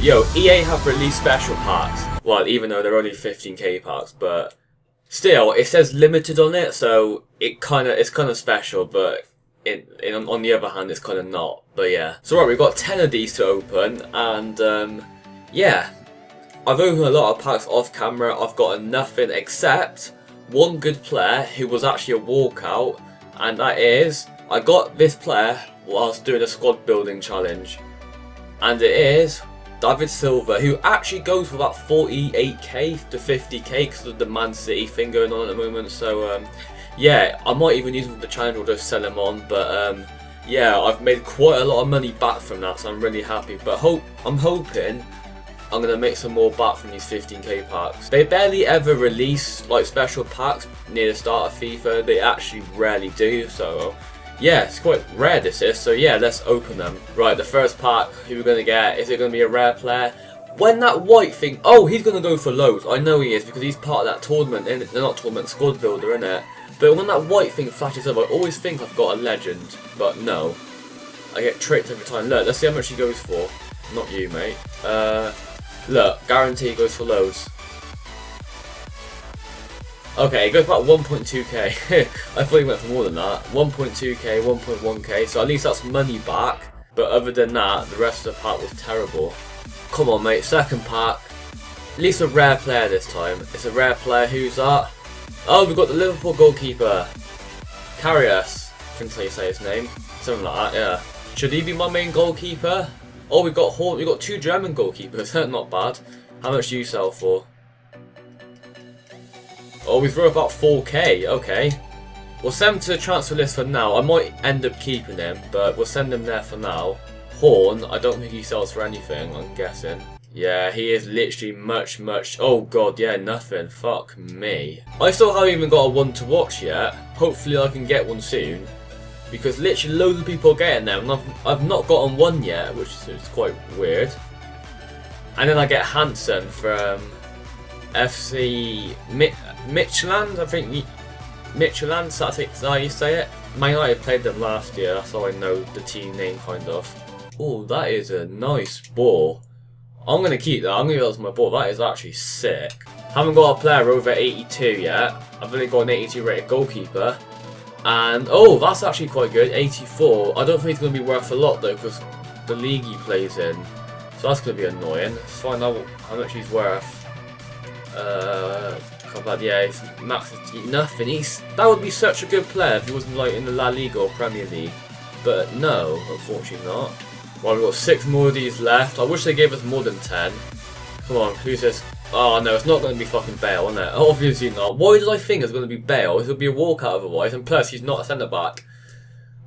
Yo, EA have released special packs. Well, even though they're only 15k packs, but still, it says limited on it, so it kind of it's kind of special. But on the other hand, it's kind of not. But yeah. So right, we've got 10 of these to open, and um, yeah, I've opened a lot of packs off camera. I've gotten nothing except one good player who was actually a walkout, and that is I got this player whilst doing a squad building challenge, and it is David Silva, who actually goes for about 48k to 50k because of the Man City thing going on at the moment. So um, yeah, I might even use him for the challenge or just sell him on, but. Um, yeah, I've made quite a lot of money back from that, so I'm really happy. But hope I'm hoping I'm gonna make some more back from these 15k packs. They barely ever release like special packs near the start of FIFA. They actually rarely do. So yeah, it's quite rare this is. So yeah, let's open them. Right, the first pack. Who we're gonna get? Is it gonna be a rare player? When that white thing, oh, he's gonna go for loads. I know he is because he's part of that tournament. In they're not tournament squad builder, in it. But when that white thing flashes up, I always think I've got a legend, but no. I get tricked every time. Look, let's see how much he goes for. Not you, mate. Uh, Look, guarantee goes for loads. Okay, it goes about 1.2k. I thought he went for more than that. 1.2k, 1.1k, so at least that's money back. But other than that, the rest of the pack was terrible. Come on, mate, second pack. At least a rare player this time. It's a rare player. Who's that? Oh, we've got the Liverpool goalkeeper. Karius. I think that's say his name. Something like that, yeah. Should he be my main goalkeeper? Oh, we got we got two German goalkeepers. Not bad. How much do you sell for? Oh, we threw about 4k. Okay. We'll send him to the transfer list for now. I might end up keeping him, but we'll send him there for now. Horn, I don't think he sells for anything, I'm guessing. Yeah, he is literally much, much... Oh god, yeah, nothing. Fuck me. I still haven't even got a one to watch yet. Hopefully I can get one soon because literally loads of people are getting them and I've, I've not gotten one yet which is quite weird and then I get Hansen from FC Mi Midtjylland I think Midtjylland so that's how you say it Man United played them last year that's how I know the team name kind of oh that is a nice ball I'm going to keep that I'm going to use my ball that is actually sick haven't got a player over 82 yet I've only got an 82 rated goalkeeper and, oh, that's actually quite good. 84. I don't think it's going to be worth a lot, though, because the league he plays in. So that's going to be annoying. Let's find out how much he's worth. Uh, bad, yeah, he's max nothing. He's That would be such a good player if he wasn't, like, in the La Liga or Premier League. But no, unfortunately not. Well, we've got six more of these left. I wish they gave us more than ten. Come on, who's this? Oh no, it's not going to be fucking Bale, is it? Obviously not. Why did I think it's going to be Bale? It would be a walkout otherwise, and plus he's not a centre back.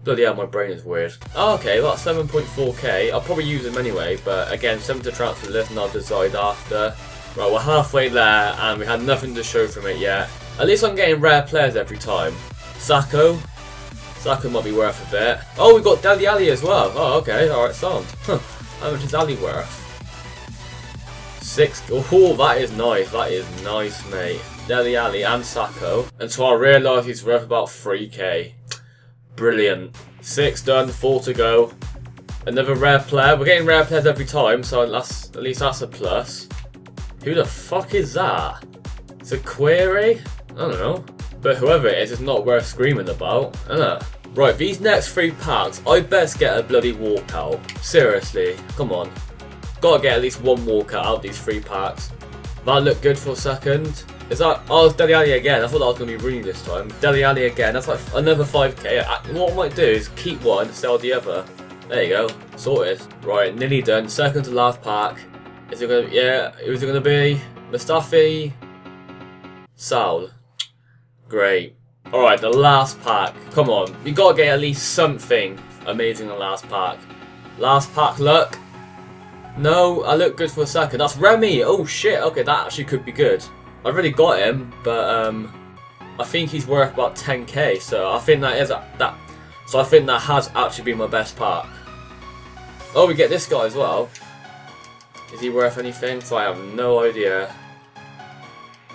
Bloody hell, my brain is weird. Oh, okay, that's 7.4k. I'll probably use them anyway, but again, 7 to transfer list and I'll decide after. Right, we're halfway there, and we had nothing to show from it yet. At least I'm getting rare players every time. Sakho. Sakho might be worth a bit. Oh, we've got Dele Alli as well. Oh, okay, alright, sound. How much is Alli worth? Six. Oh, that is nice. That is nice, mate. Dele Alli and Sakho. And so I realise he's worth about 3k. Brilliant. Six done, four to go. Another rare player. We're getting rare players every time, so that's, at least that's a plus. Who the fuck is that? It's a query? I don't know. But whoever it is, it's not worth screaming about, is it? Right, these next three packs, I best get a bloody walkout. Seriously, come on. Gotta get at least one walkout out of these three packs. That looked good for a second. Is that... Oh, it's Dele Alli again. I thought that was going to be Rooney this time. Dele Alli again. That's like another 5k. What I might do is keep one, sell the other. There you go. Sorted. Right, nearly done. Second to last pack. Is it to... Yeah, who's it to be? Mustafi? Saul. Great. Alright, the last pack. Come on. You got to get at least something amazing in the last pack. Last pack luck. No, I look good for a second. That's Remy. Oh shit. Okay, that actually could be good. I've already got him, but um, I think he's worth about 10k. So I think that is a, that. So I think that has actually been my best pack. Oh, we get this guy as well. Is he worth anything? So I have no idea.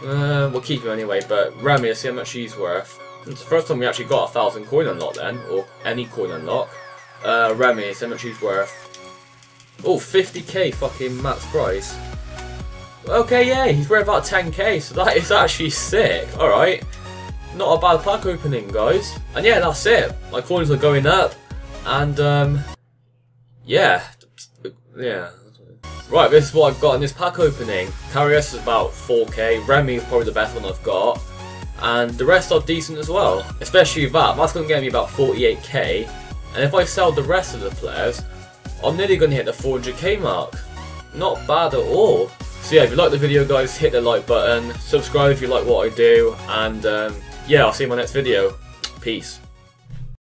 Uh, we'll keep him anyway, but Remy, let's see how much he's worth. It's the first time we actually got a thousand coin unlock then, or any coin unlock. Uh, Remy, see how much he's worth. Oh, 50k fucking max price. Okay, yeah, he's worth about 10k, so that is actually sick. Alright. Not a bad pack opening, guys. And yeah, that's it. My coins are going up. And, um, yeah. Yeah. Right, this is what I've got in this pack opening. Karius is about 4k. Remy is probably the best one I've got. And the rest are decent as well. Especially that. That's going to get me about 48k. And if I sell the rest of the players, I'm nearly going to hit the 400k mark. Not bad at all. So yeah, if you like the video guys, hit the like button, subscribe if you like what I do, and um, yeah, I'll see you in my next video. Peace.